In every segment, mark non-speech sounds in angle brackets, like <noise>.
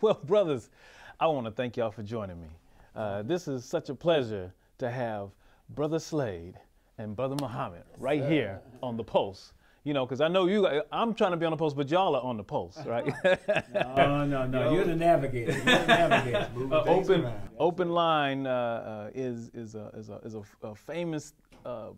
<laughs> Well, brothers, I want to thank y'all for joining me. Uh, this is such a pleasure to have Brother Slade and Brother Muhammad right here on the Pulse. You know, because I know you. I'm trying to be on the Pulse, but y'all are on the Pulse, <laughs> right? no, no, no. <laughs> You're the navigator. You're the navigator. uh, open, open line uh, uh, is is a is a, is a, a famous uh,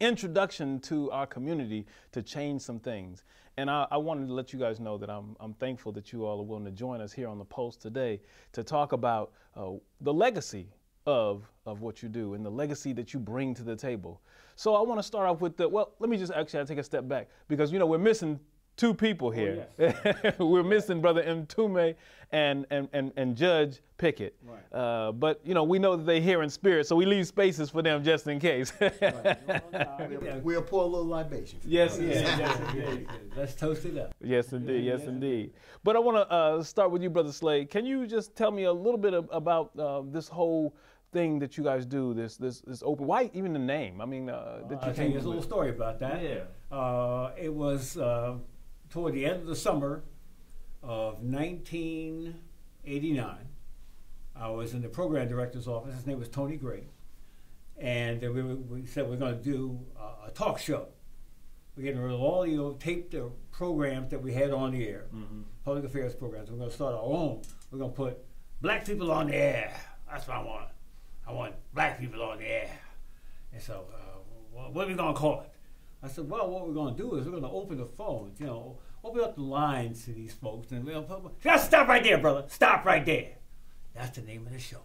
introduction to our community to change some things. And I, I, wanted to let you guys know that I'm, I'm thankful that you all are willing to join us here on the Pulse today to talk about uh, the legacy of, of what you do and the legacy that you bring to the table. So I want to start off with the, well, let me just actually I'll take a step back because, you know, we're missing two people oh, here. Oh, yes. <laughs> We're missing Brother Mtume and, and, and, and Judge Pickett. Right. Uh, but, you know, we know that they're here in spirit, so we leave spaces for them just in case. right. <laughs> We'll pour a little libation. Yes, yes, yes, indeed. Let's toast it up. Yes, indeed. Yes, indeed. But I want to uh, start with you, Brother Slade. Can you just tell me a little bit of, about uh, this whole thing that you guys do, this this this open. Why even the name? I mean, uh, that you I'll tell you a little story about that. Yeah. Uh, it was uh, toward the end of the summer of 1989. I was in the program director's office. His name was Tony Gray. And we, we said we're going to do a, a, talk show. We're getting rid of all the old taped programs that we had on the air, mm-hmm. public affairs programs. We're going to start our own. We're going to put black people on the air. That's what I want. I want black people on the air. And so, uh, what are we going to call it? I said, well, what we're going to do is we're going to open the phones, you know, open up the lines to these folks. And we'll put, just stop right there, brother. Stop right there. That's the name of the show,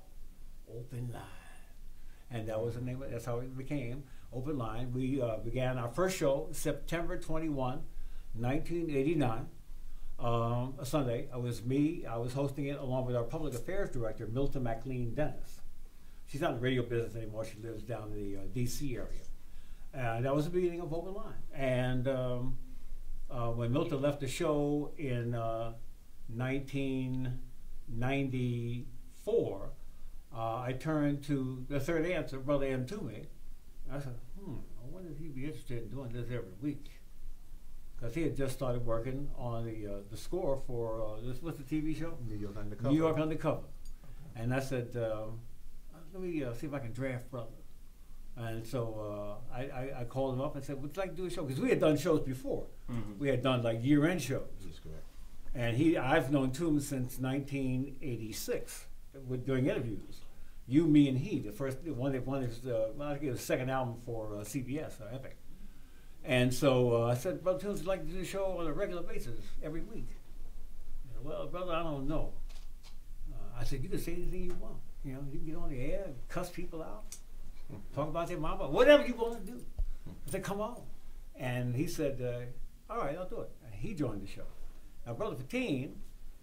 Open Line. And that was the name of that's how it became, Open Line. We uh, began our first show September 21, 1989. Um, a Sunday. It was me. I was hosting it along with our public affairs director, Milton McLean Dennis. She's not in the radio business anymore. She lives down in the uh, D.C. area. And that was the beginning of Open Line. And um, uh, when Milton left the show in uh, 1994, uh, I turned to the third answer, Brother Mtume. I said, hmm, I wonder if he'd be interested in doing this every week. Because he had just started working on the uh, the score for uh, this what's the TV show? New York Undercover. New York Undercover. Okay. And I said, uh, let me see if I can draft Brother. And so uh, I, I, I, called him up and said, "Would you like to do a show?" Because we had done shows before. Mm-hmm. We had done like year-end shows. That's correct. And he, I've known Toom since 1986, with doing interviews. You, me, and he. The first one, one is uh, well, I think it was the second album for uh, CBS, uh, Epic. And so uh, I said, "Brother Toombs would like to do a show on a regular basis every week." Said, well, brother, I don't know. Uh, I said, "You can say anything you want. You know, you can get on the air, and cuss people out." Talk about their mama, whatever you want to do. I said, come on. And he said, uh, all right, I'll do it. And he joined the show. Now, Brother Fatiym,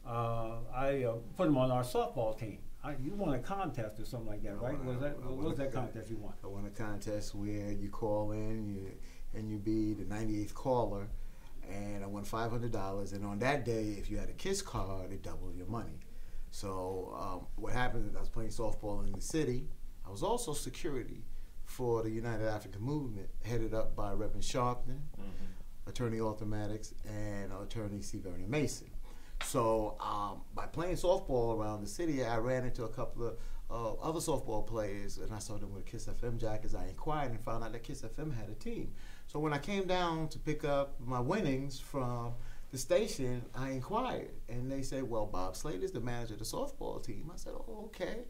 uh, I uh, put him on our softball team. I, you won a contest or something like that, right? was that, what was that contest you won? I won a contest where you call in you, and you be the 98th caller, and I won $500. And on that day, if you had a KISS card, it doubled your money. So um, what happened is I was playing softball in the city, I was also security for the United African Movement, headed up by Reverend Sharpton, mm-hmm. Attorney Arthur Maddox, and Attorney C. Vernon Mason. So um, by playing softball around the city, I ran into a couple of uh, other softball players, and I saw them with Kiss FM jackets. I inquired and found out that Kiss FM had a team. So when I came down to pick up my winnings from the station, I inquired, and they said, "Well, Bob Slade is the manager of the softball team." I said, "Oh, okay."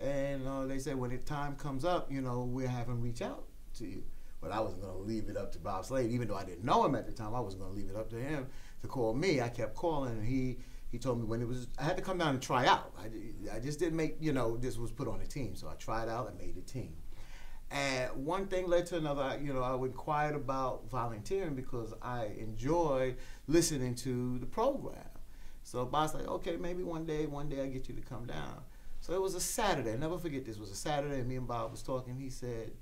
And uh, they said when the time comes up, you know, we'll have him reach out to you. But I wasn't going to leave it up to Bob Slade, even though I didn't know him at the time. I wasn't going to leave it up to him to call me. I kept calling, and he he told me when it was I had to come down and try out. I, I just didn't make you know this was put on a team, so I tried out and made a team. And one thing led to another. You know, I inquired about volunteering because I enjoy listening to the program. So Bob's like, okay, maybe one day, one day I get you to come down. So it was a Saturday. I'll never forget this. It was a Saturday, me and Bob was talking. He said,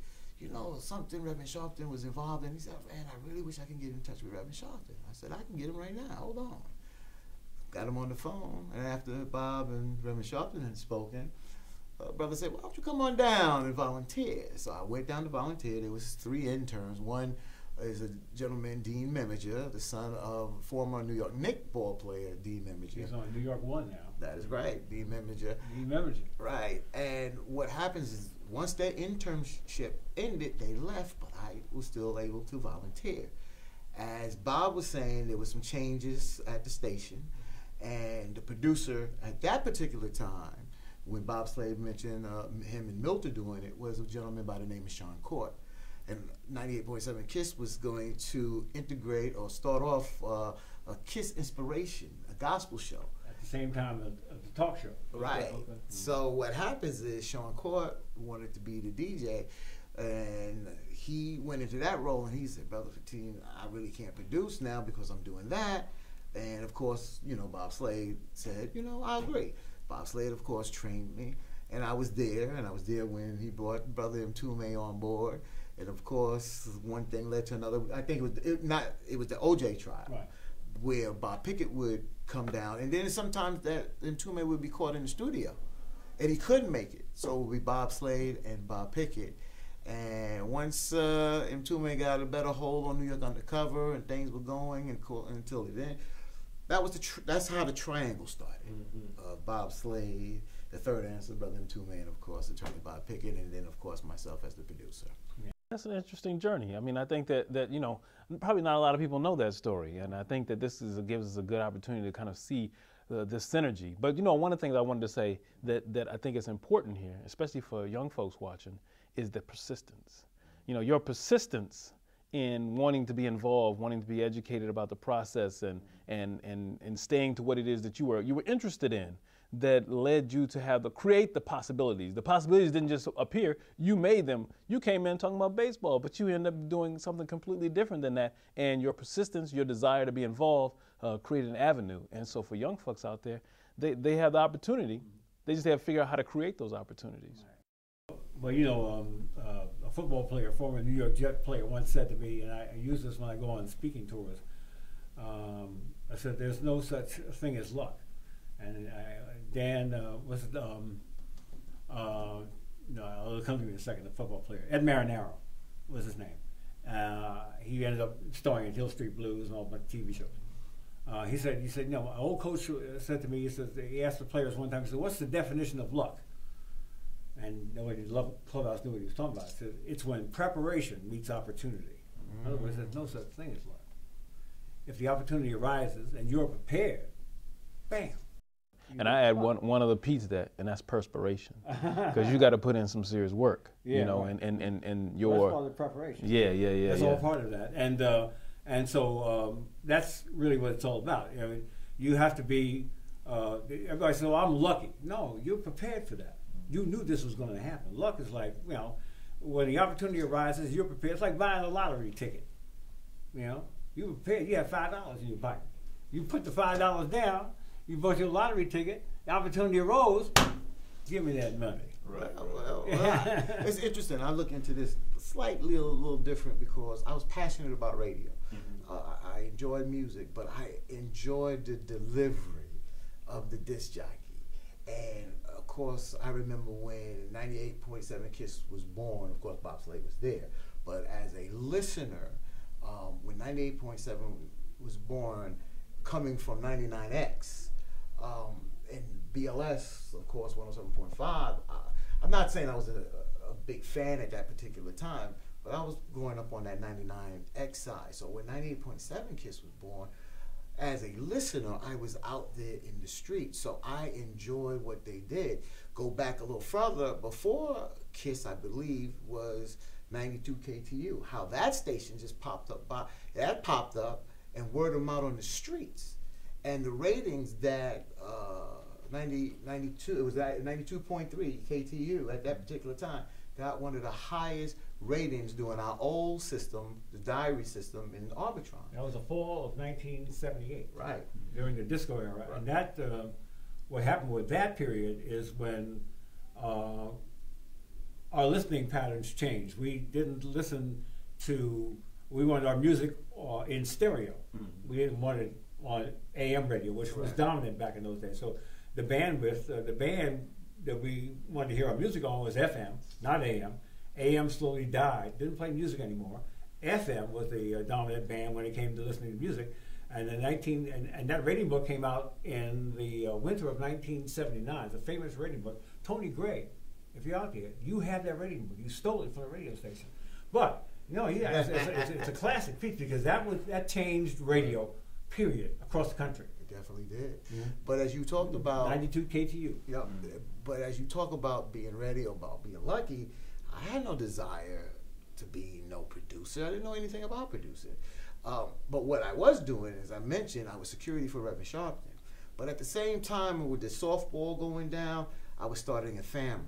you know, something Reverend Sharpton was involved in. He said, man, I really wish I can get in touch with Reverend Sharpton. I said, I can get him right now. Hold on. Got him on the phone. And after Bob and Reverend Sharpton had spoken, uh, brother said, why don't you come on down and volunteer? So I went down to volunteer. There was three interns. One is a gentleman, Dean Meminger, the son of former New York Knicks ball player Dean Meminger. He's on New York One now. That is right, Dean Meminger. Dean Meminger. Right, and what happens is once their internship ended, they left, but I was still able to volunteer. As Bob was saying, there were some changes at the station, and the producer at that particular time, when Bob Slade mentioned uh, him and Milton doing it, was a gentleman by the name of Sean Court. And 98.7 Kiss was going to integrate or start off uh, a Kiss inspiration, a gospel show. At the same time as, the talk show. Right. Okay. Okay. Mm-hmm. So what happens is Sean Court wanted to be the DJ, and he went into that role, and he said, "Brother Fatiym, I really can't produce now because I'm doing that." And of course, you know, Bob Slade said, "You know, I agree." Bob Slade, of course, trained me, and I was there, and I was there when he brought Brother Mtume on board, and of course, one thing led to another. I think it was it, not it was the OJ trial, right. Where Bob Pickett would come down, and then sometimes that Mtume would be caught in the studio, and he couldn't make it, so it would be Bob Slade and Bob Pickett. And once uh, Mtume got a better hold on New York Undercover and things were going and cool, until then, that was the tr- that's how the triangle started. Mm-hmm. Uh, Bob Slade, the third answer, brother Mtume, and of course attorney Bob Pickett, and then of course myself as the producer. Yeah. That's an interesting journey. I mean, I think that that you know probably not a lot of people know that story, and I think that this is a, gives us a good opportunity to kind of see uh, the, this synergy. But you know, one of the things I wanted to say that that I think is important here, especially for young folks watching, is the persistence. You know, your persistence in wanting to be involved, wanting to be educated about the process and, and, and, and staying to what it is that you were, you were interested in that led you to have the create the possibilities. The possibilities didn't just appear, you made them. You came in talking about baseball, but you ended up doing something completely different than that. And your persistence, your desire to be involved, uh, created an avenue. And so for young folks out there, they, they have the opportunity. They just have to figure out how to create those opportunities. Well, you know, um, uh, a football player, former New York Jet player, once said to me, and I, I use this when I go on speaking tours. Um, I said, "There's no such thing as luck." And I, Dan uh, was um, uh, no, it'll come to me in a second. The football player, Ed Marinaro, was his name. Uh, he ended up starring in Hill Street Blues and all my TV shows. Uh, he said, he said, you know, my old coach said to me, he said, he asked the players one time, he said, what's the definition of luck? and nobody in the clubhouse knew what he was talking about. He said, it's when preparation meets opportunity. Mm. In other words, there's no such thing as luck. If the opportunity arises and you're prepared, bam. And I add one one other piece to that, and that's perspiration, because you got to put in some serious work, yeah, you know, right. and, and, and, and your that's part of the preparation. Yeah, yeah, yeah. That's yeah. all part of that, and uh, and so um, that's really what it's all about. I mean, you have to be. Uh, everybody says, "Well, I'm lucky." No, you're prepared for that you knew this was going to happen. Luck is like, you know, when the opportunity arises, you're prepared. It's like buying a lottery ticket. You know, you prepared. You have five dollars in your pocket. You put the five dollars down. You bought your lottery ticket. The opportunity arose. Give me that money. Right. Well, <laughs> well it's interesting. I look into this slightly a little different because I was passionate about radio. Mm-hmm. Uh, I enjoyed music, but I enjoyed the delivery of the disc jockey. And of course, I remember when 98.7 Kiss was born, of course, Bob Slade was there. But as a listener, um, when 98.7 was born, coming from 99X, um, and BLS, of course, 107.5, I, I'm not saying I was a, a big fan at that particular time, but I was growing up on that 99X side. So when 98.7 Kiss was born, as a listener, I was out there in the street, so I enjoyed what they did. Go back a little further, before Kiss, I believe, was 92 KTU. How that station just popped up, by, that popped up, and word them out on the streets. And the ratings that uh, 90, 92, it was at 92.3 KTU at that particular time, got one of the highest ratings during our old system, the diary system in Arbitron. That was the fall of 1978. Right. During the disco era. Right. And that, uh, what happened with that period is when uh, our listening patterns changed. We didn't listen to, we wanted our music uh, in stereo. Mm-hmm. We didn't want it on AM radio, which right. was dominant back in those days. So the bandwidth, uh, the band that we wanted to hear our music on was FM, not AM AM slowly died, didn't play music anymore. FM was the uh, dominant band when it came to listening to music. And the 19 and, and that rating book came out in the uh, winter of 1979. It's a famous rating book. Tony Gray, if you're out there, you have that rating book. You stole it from the radio station. But no, yeah, it's, it's, it's, it's a classic piece because that was that changed radio, period, across the country. It definitely did. But as you talked about 92 KTU. Yeah, but as you talk about being ready, about being lucky, I had no desire to be no producer. I didn't know anything about producing. Um, but what I was doing, as I mentioned, I was security for Reverend Sharpton. But at the same time, with the softball going down, I was starting a family.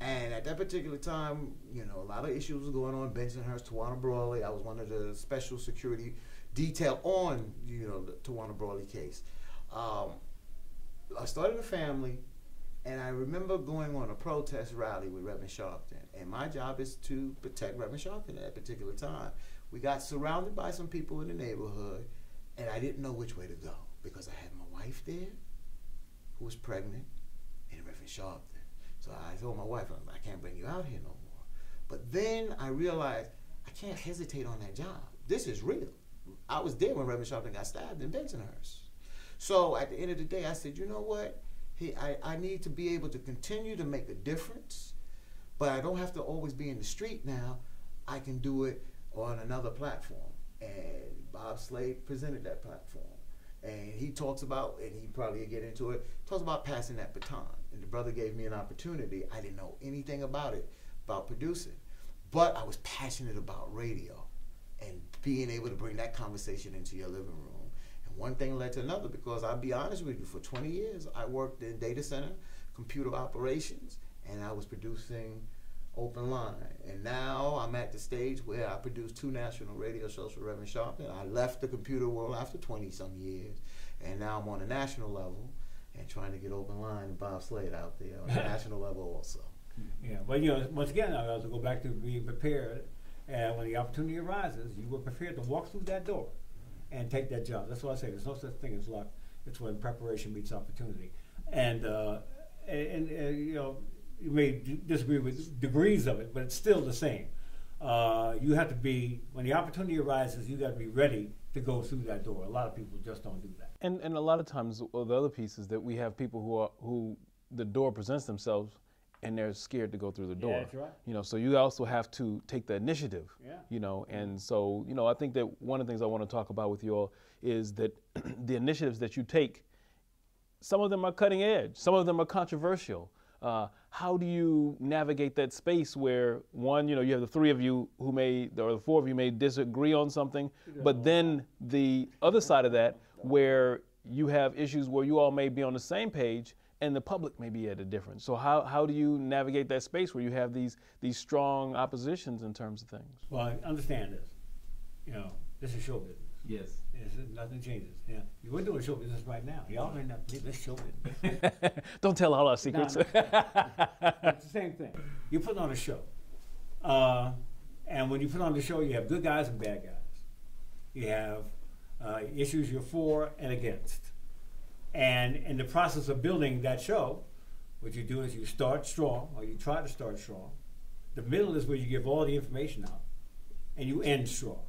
And at that particular time, you know, a lot of issues were going on. Bensonhurst, Tawana Brawley. I was one of the special security detail on, you know, the Tawana Brawley case. Um, I started a family, and I remember going on a protest rally with Reverend Sharpton. And my job is to protect Reverend Sharpton at that particular time. We got surrounded by some people in the neighborhood, and I didn't know which way to go because I had my wife there, who was pregnant, and Reverend Sharpton. So I told my wife, I can't bring you out here no more. But then I realized I can't hesitate on that job. This is real. I was there when Reverend Sharpton got stabbed in Bensonhurst. So at the end of the day, I said, you know what? He, I, I need to be able to continue to make a difference, but I don't have to always be in the street now. I can do it on another platform. And Bob Slade presented that platform. And he talks about, and he probably get into it, talks about passing that baton. And the brother gave me an opportunity. I didn't know anything about it, about producing. But I was passionate about radio and being able to bring that conversation into your living room And one thing led to another because I'll be honest with you, for 20 years I worked in data center, computer operations, and I was producing open line. And now I'm at the stage where I produce two national radio shows for Reverend Sharpton. I left the computer world after 20 some years, and now I'm on a national level and trying to get open line and Bob Slade out there on a <laughs> national level also. Yeah, but you know, once again, I have to go back to being prepared. And when the opportunity arises, you were prepared to walk through that door and take that job. That's what I say. There's no such thing as luck. It's when preparation meets opportunity. And uh, and, and, you know, you may disagree with degrees of it, but it's still the same. Uh, you have to be when the opportunity arises. You got to be ready to go through that door. A lot of people just don't do that. And and a lot of times, well, the other piece is that we have people who are who the door presents themselves and they're scared to go through the door. Yeah, that's right. You know, so you also have to take the initiative. Yeah. You know, and so you know, I think that one of the things I want to talk about with you all is that <clears throat> the initiatives that you take, some of them are cutting edge, some of them are controversial. Uh, how do you navigate that space where one, you know, you have the three of you who may, or the four of you may disagree on something, but then the other side of that, where you have issues where you all may be on the same page, and the public may be at a difference. So how, how do you navigate that space where you have these these strong oppositions in terms of things? Well, I understand this. You know, this is show business. Yes. It's, nothing changes. Yeah, we're doing show business right now. Y'all may not believe this show business. <laughs> Don't tell all our secrets. No, it's the same thing. You put on a show, uh, and when you put on the show, you have good guys and bad guys. You have uh, issues you're for and against. And in the process of building that show, what you do is you start strong, or you try to start strong. The middle is where you give all the information out, and you end strong.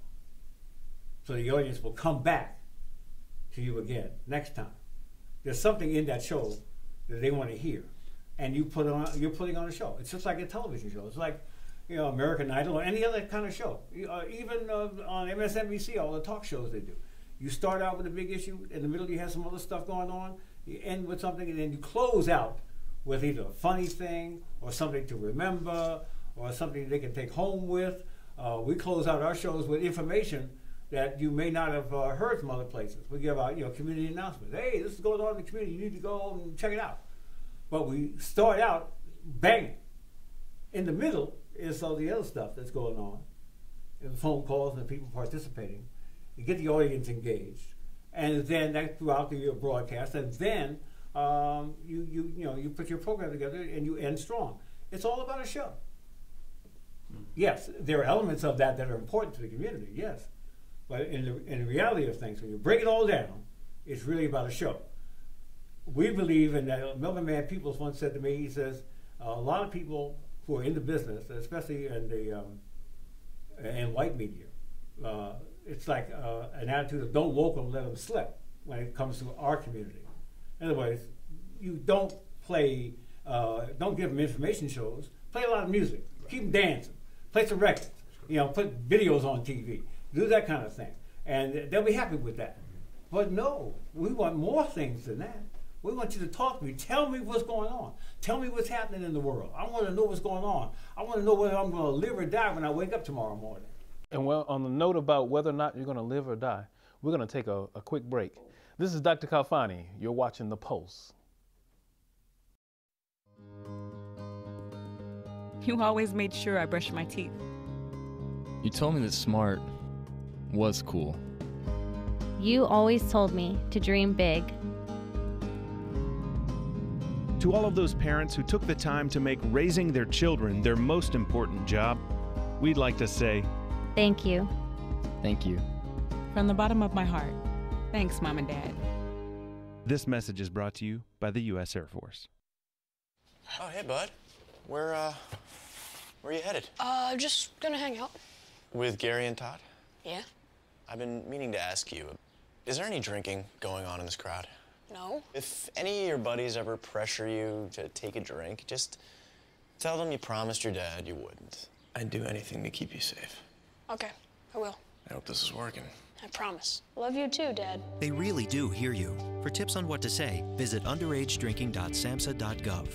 So the audience will come back to you again next time. There's something in that show that they want to hear, and you put on you're putting on a show. It's just like a television show. It's like you know American Idol or any other kind of show. Uh, even uh, on MSNBC, all the talk shows they do. You start out with a big issue, in the middle you have some other stuff going on, you end with something, and then you close out with either a funny thing or something to remember or something they can take home with. Uh, we close out our shows with information that you may not have uh, heard from other places. We give out, you know, community announcements. Hey, this is going on in the community. You need to go and check it out. But we start out bang. In the middle is all the other stuff that's going on, and the phone calls and people participating you get the audience engaged, and then that throughout the broadcast, and then um, you you you know you put your program together and you end strong. It's all about a show. Mm-hmm. Yes, there are elements of that that are important to the community. Yes, but in the in the reality of things, when you break it all down, it's really about a show. We believe, and that Melvin Mann Peoples once said to me, he says, a lot of people who are in the business, especially in the um, in white media, uh, it's like uh, an attitude of don't woke them, let them slip when it comes to our community. In other words, you don't play, uh, don't give them information shows. Play a lot of music. Keep them dancing. Play some records. You know, put videos on TV. Do that kind of thing, and they'll be happy with that. But no, we want more things than that. We want you to talk to me. Tell me what's going on. Tell me what's happening in the world. I want to know what's going on. I want to know whether I'm going to live or die when I wake up tomorrow morning. And well, on the note about whether or not you're going to live or die, we're going to take a, a quick break. This is Dr. Khalfani. You're watching The Pulse. You always made sure I brushed my teeth. You told me that smart was cool. You always told me to dream big. To all of those parents who took the time to make raising their children their most important job, we'd like to say, Thank you. Thank you. From the bottom of my heart, thanks, Mom and Dad. This message is brought to you by the U.S. Air Force. Oh, hey, bud. Where, uh, where are you headed? Uh, just gonna hang out. With Gary and Todd? Yeah? I've been meaning to ask you, is there any drinking going on in this crowd? No? If any of your buddies ever pressure you to take a drink, just tell them you promised your dad you wouldn't. I'd do anything to keep you safe. Okay, I will. I hope this is working. I promise. Love you too, Dad. They really do hear you. For tips on what to say, visit underagedrinking.samhsa.gov.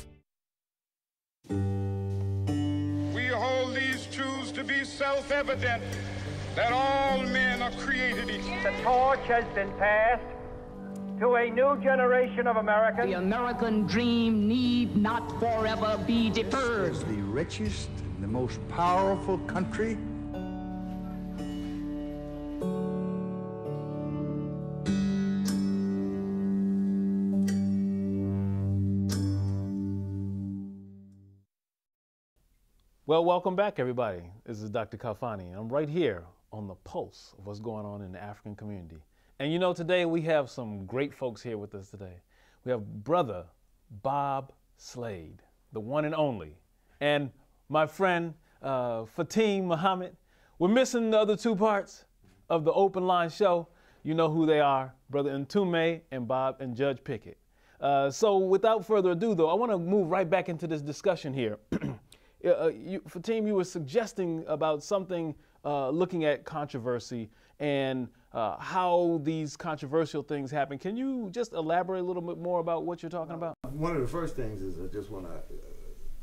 We hold these truths to be self evident that all men are created equal. The torch has been passed to a new generation of Americans. The American dream need not forever be deferred. This is the richest, and the most powerful country Well, welcome back, everybody. This is Dr. Khalfani, and I'm right here on the pulse of what's going on in the African community. And you know, today we have some great folks here with us today. We have brother Bob Slade, the one and only, and my friend uh, Fatiym Muhammad. We're missing the other two parts of the open line show. You know who they are, Brother Mtume and Bob and Judge Pickett. Uh, so without further ado, though, I want to move right back into this discussion here. <clears throat> uh, you, Fatiym, you were suggesting about something uh, looking at controversy and uh, how these controversial things happen. Can you just elaborate a little bit more about what you're talking about? One of the first things is I just want to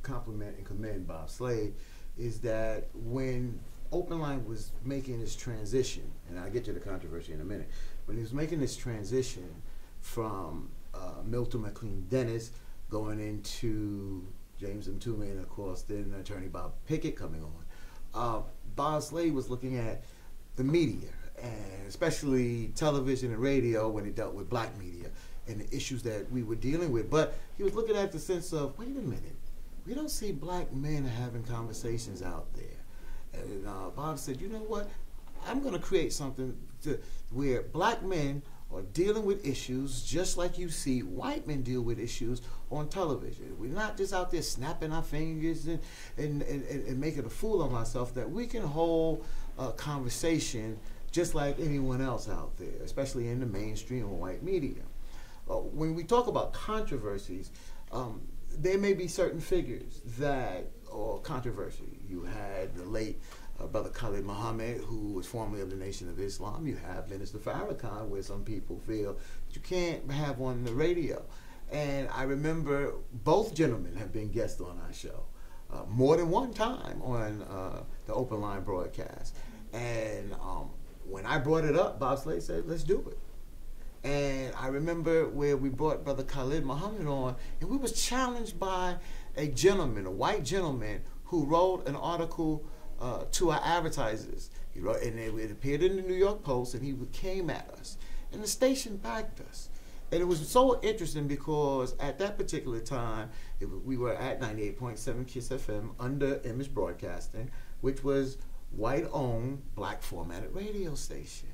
compliment and commend Bob Slade is that when Open Line was making this transition, and I'll get to the controversy in a minute, when he was making this transition from uh, Milton McLean Dennis going into James Mtume, and of course, then attorney Bob Pickett coming on. Uh, Bob Slade was looking at the media, and especially television and radio when it dealt with black media and the issues that we were dealing with. But he was looking at the sense of, wait a minute, we don't see black men having conversations out there. And uh, Bob said, you know what? I'm going to create something to, where black men are dealing with issues just like you see white men deal with issues on television. We're not just out there snapping our fingers and, and, and, and making a fool of ourselves, that we can hold a conversation just like anyone else out there, especially in the mainstream or white media. Uh, when we talk about controversies, um, there may be certain figures that or controversy. You had the late uh, Brother Khalid Muhammad, who was formerly of the Nation of Islam. You have Minister Farrakhan, where some people feel you can't have on the radio. And I remember both gentlemen have been guests on our show uh, more than one time on uh, the Open Line broadcast. And um, when I brought it up, Bob Slade said, let's do it. And I remember where we brought Brother Khalid Muhammad on, and we was challenged by a gentleman, a white gentleman, who wrote an article uh, to our advertisers. He wrote, and it, it appeared in the New York Post, and he came at us, and the station backed us. And it was so interesting because at that particular time, it, we were at 98.7 Kiss FM under Emmis Broadcasting, which was white-owned, black formatted radio station.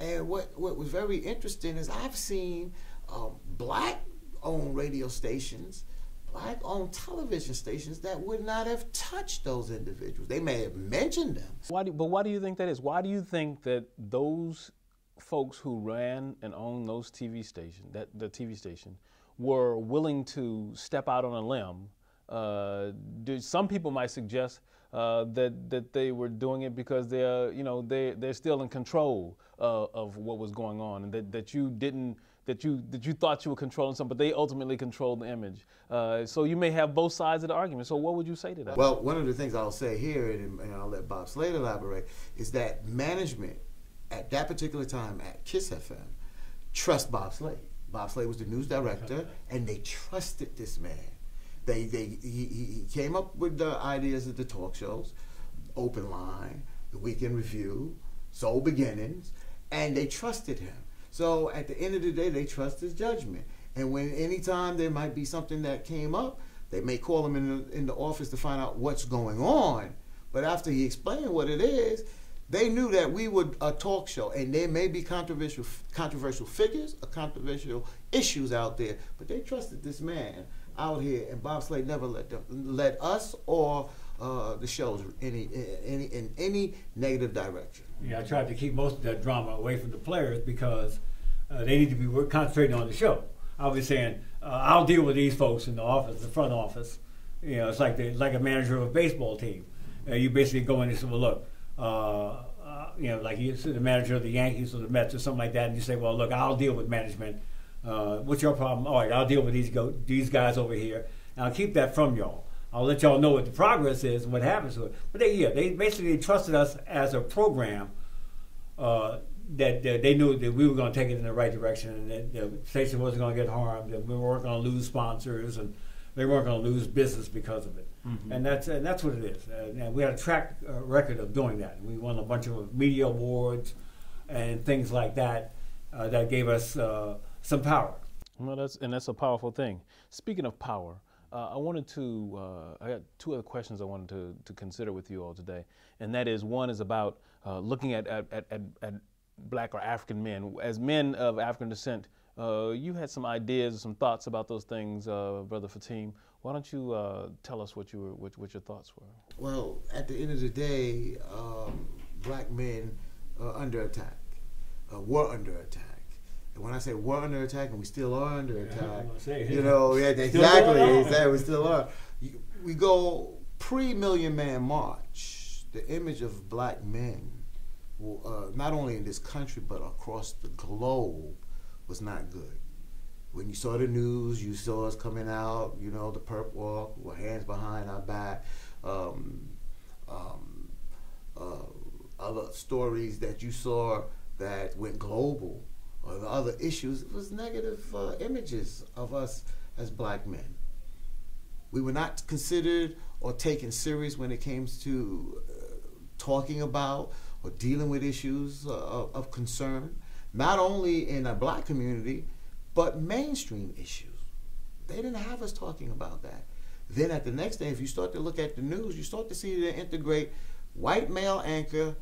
And what, what was very interesting is I've seen um, black-owned radio stations black on television stations that would not have touched those individuals. They may have mentioned them. Why do, but why do you think that is? Why do you think that those folks who ran and owned those TV station, that the TV station, were willing to step out on a limb? Uh, do, some people might suggest uh, that that they were doing it because they're you know they they're still in control uh, of what was going on, and that, that you didn't that you that you thought you were controlling something, but they ultimately controlled the image. Uh, so you may have both sides of the argument. So what would you say to that? Well, one of the things I'll say here, and, and I'll let Bob Slade elaborate, is that management at that particular time at Kiss FM trust Bob Slade. Bob Slade was the news director, and they trusted this man. They, they, he, he came up with the ideas of the talk shows, Open Line, The Weekend Review, Soul Beginnings, and they trusted him. So at the end of the day, they trust his judgment. And when anytime there might be something that came up, they may call him in the, in the office to find out what's going on. But after he explained what it is, they knew that we were a talk show, and there may be controversial controversial figures or controversial issues out there, but they trusted this man out here, and Bob Slade never let them, let us or uh, the shows any any in any negative direction. Yeah, I tried to keep most of that drama away from the players because uh, they need to be concentrating on the show. I was saying, uh, I'll deal with these folks in the office, the front office. You know, it's like the, like a manager of a baseball team. Uh, you basically go in and say, well, look, uh, uh, you know, like you're the manager of the Yankees or the Mets or something like that, and you say, well, look, I'll deal with management. Uh, what's your problem? All right, I'll deal with these go- these guys over here, and I'll keep that from y'all. I'll let y'all know what the progress is and what happens to it. But they, yeah, they basically trusted us as a program uh, that, that, they knew that we were going to take it in the right direction and that the station wasn't going to get harmed and we weren't going to lose sponsors and they weren't going to lose business because of it. Mm-hmm. And that's and that's what it is. Uh, and we had a track uh, record of doing that. We won a bunch of media awards and things like that uh, that gave us uh, some power. Well, that's and that's a powerful thing. Speaking of power, uh, I wanted to, uh, I got two other questions I wanted to, to consider with you all today. And that is one is about uh, looking at, at, at, at, black or African men. As men of African descent, uh, you had some ideas, some thoughts about those things, uh, Brother Fatiym. Why don't you uh, tell us what, you were, what, what, your thoughts were? Well, at the end of the day, um, black men are under attack, were under attack. And when I say we're under attack, and we still are under attack, say, you know, yeah, exactly, exactly, we still are. We go pre-Million Man March. The image of black men, uh, not only in this country but across the globe, was not good. When you saw the news, you saw us coming out, you know, the perp walk, with hands behind our back. Um, um, uh, other stories that you saw that went global or the other issues, it was negative uh, images of us as black men. We were not considered or taken serious when it came to uh, talking about or dealing with issues uh, of, concern, not only in a black community, but mainstream issues. They didn't have us talking about that. Then at the next day, if you start to look at the news, you start to see they integrate white male anchor,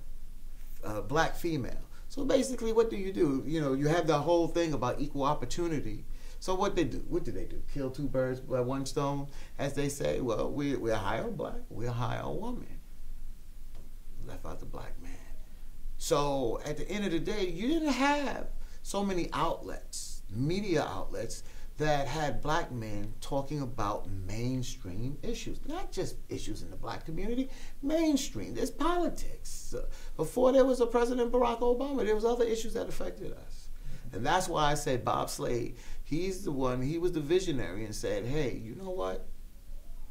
uh, black female. So basically, what do you do? You know, you have the whole thing about equal opportunity. So what they do? What do they do? Kill two birds with one stone, as they say. Well, we we hire a black, we hire a woman. Left out the black man. So at the end of the day, you didn't have so many outlets, media outlets that had black men talking about mainstream issues, not just issues in the black community, mainstream. There's politics. Before there was a President Barack Obama, there was other issues that affected us. And that's why I say Bob Slade, he's the one, he was the visionary and said, hey, you know what?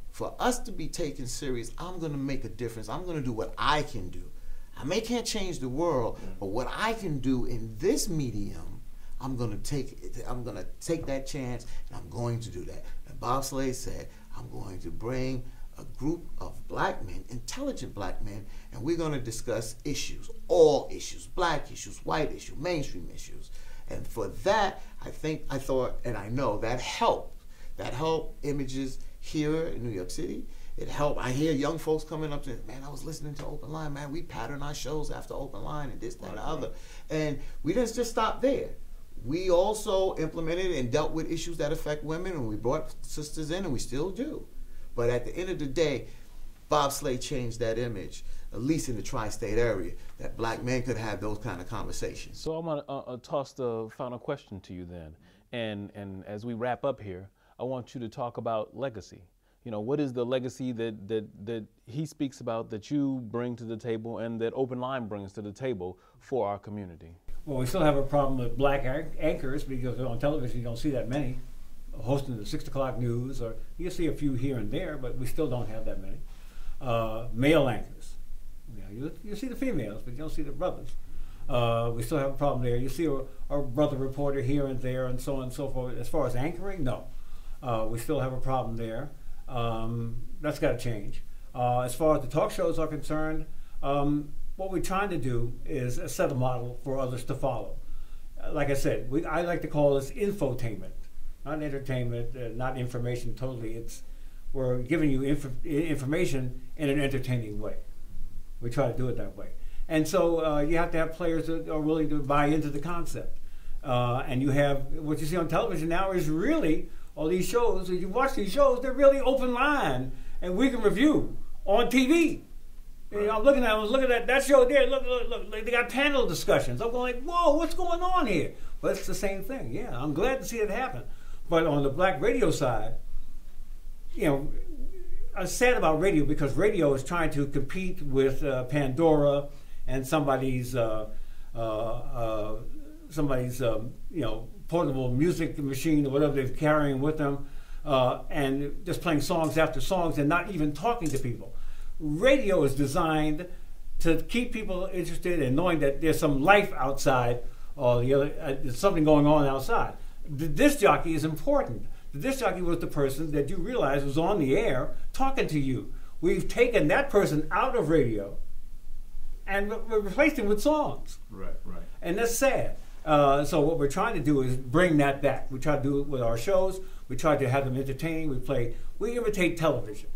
For us to be taken serious, I'm going to make a difference. I'm going to do what I can do. I may can't change the world, but what I can do in this medium I'm going to take I'm going to take that chance and I'm going to do that. And Bob Slade said, I'm going to bring a group of black men, intelligent black men, and we're going to discuss issues, all issues, black issues, white issues, mainstream issues. And for that, I think I thought and I know that helped. That helped images here in New York City. It helped. I hear young folks coming up to me, man, I was listening to Open Line, man. We pattern our shows after Open Line and this, that, and the other. And we didn't just stop there we also implemented and dealt with issues that affect women, and we brought sisters in, and we still do. But at the end of the day, Bob Slade changed that image, at least in the tri-state area, that black men could have those kind of conversations. So I'm gonna uh, uh, toss the final question to you then, and and as we wrap up here, I want you to talk about legacy. You know, what is the legacy that that that he speaks about that you bring to the table and that Open Line brings to the table for our community? Well, we still have a problem with black anchors because on television you don't see that many hosting the six o'clock news, or you see a few here and there, but we still don't have that many. Uh, male anchors. You, know, you, you, see the females, but you don't see the brothers. Uh, we still have a problem there. You see a, brother reporter here and there, and so on and so forth. As far as anchoring, no. Uh, we still have a problem there. Um, that's got to change. Uh, as far as the talk shows are concerned, um, what we're trying to do is set a model for others to follow. Uh, like I said, we, I like to call this infotainment, not entertainment, uh, not information totally. It's we're giving you inf- information in an entertaining way. We try to do it that way. And so uh, you have to have players that are willing to buy into the concept. Uh, and you have what you see on television now is really all these shows. If you watch these shows, they're really open line and Weekend Review on TV. You know, I'm looking at, I was looking at that show there. Look, look, look, they got panel discussions. I'm going like, whoa, what's going on here? But it's the same thing. Yeah, I'm glad to see it happen. But on the black radio side, you know, I'm sad about radio because radio is trying to compete with uh, Pandora and somebody's uh, uh, uh somebody's um, you know portable music machine or whatever they're carrying with them, uh, and just playing songs after songs and not even talking to people. Radio is designed to keep people interested and knowing that there's some life outside or the other, uh, there's something going on outside. The disc jockey is important. The disc jockey was the person that you realize was on the air talking to you. We've taken that person out of radio and re- replaced him with songs. Right, right. And that's sad. Uh, so what we're trying to do is bring that back. We try to do it with our shows. We try to have them entertaining. We play. We imitate television.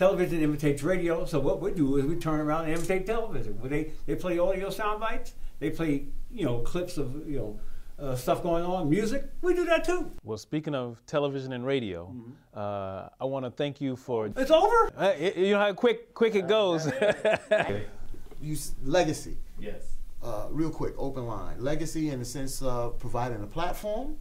Television imitates radio. So what we do is we turn around and imitate television. Where they they play audio sound bites. They play you know clips of you know. Uh, stuff going on, music, we do that too. Well, speaking of television and radio, mm-hmm. uh, I want to thank you for. It's over. Uh, it, you know how quick quick it goes. <laughs> you legacy. Yes uh, real quick, open line. Legacy in the sense of providing a platform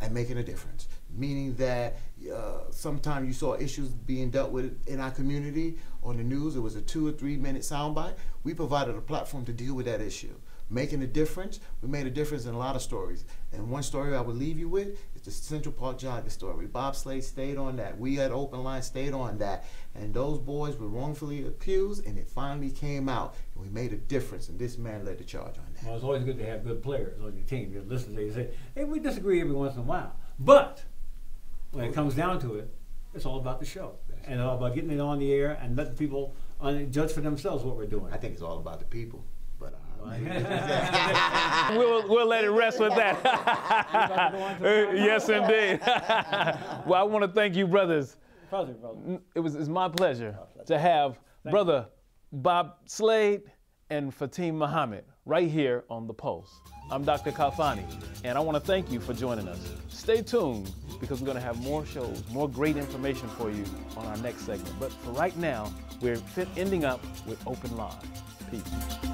and making a difference. Meaning that uh, sometimes you saw issues being dealt with in our community on the news. It was a two or three minute soundbite. We provided a platform to deal with that issue making a difference. We made a difference in a lot of stories. And one story I would leave you with is the Central Park jogging story. Bob Slade stayed on that. We at Open Line stayed on that. And those boys were wrongfully accused, and it finally came out. And we made a difference, and this man led the charge on that. Well, it's always good to have good players on your team. You listen to you say, hey, we disagree every once in a while. But when it comes down to it, it's all about the show. And all about getting it on the air and letting people judge for themselves what we're doing. I think it's all about the people. Uh, <laughs> <laughs> we'll, we'll let it rest with that. <laughs> Uh, yes, indeed. well, I want to thank you, brothers. Pleasure, brother. It was it's my pleasure to have thank brother you. Bob Slade and Fatiym Muhammad right here on The Pulse. I'm Dr. Khalfani, and I want to thank you for joining us. Stay tuned because we're going to have more shows, more great information for you on our next segment. But for right now, we're ending up with Open Line. Peace.